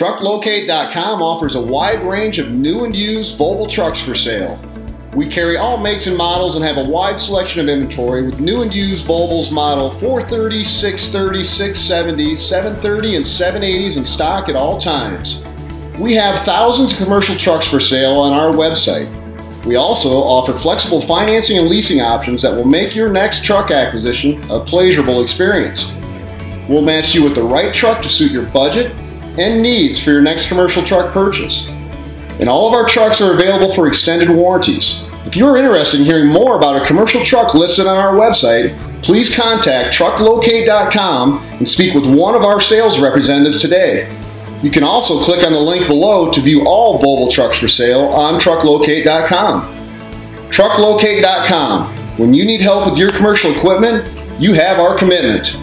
TruckLocate.com offers a wide range of new and used Volvo trucks for sale. We carry all makes and models and have a wide selection of inventory with new and used Volvos model 430, 630, 670, 730, and 780s in stock at all times. We have thousands of commercial trucks for sale on our website. We also offer flexible financing and leasing options that will make your next truck acquisition a pleasurable experience. We'll match you with the right truck to suit your budget and needs for your next commercial truck purchase. And all of our trucks are available for extended warranties. If you are interested in hearing more about a commercial truck listed on our website, please contact trucklocate.com and speak with one of our sales representatives today. You can also click on the link below to view all Volvo trucks for sale on trucklocate.com. Trucklocate.com. When you need help with your commercial equipment, you have our commitment.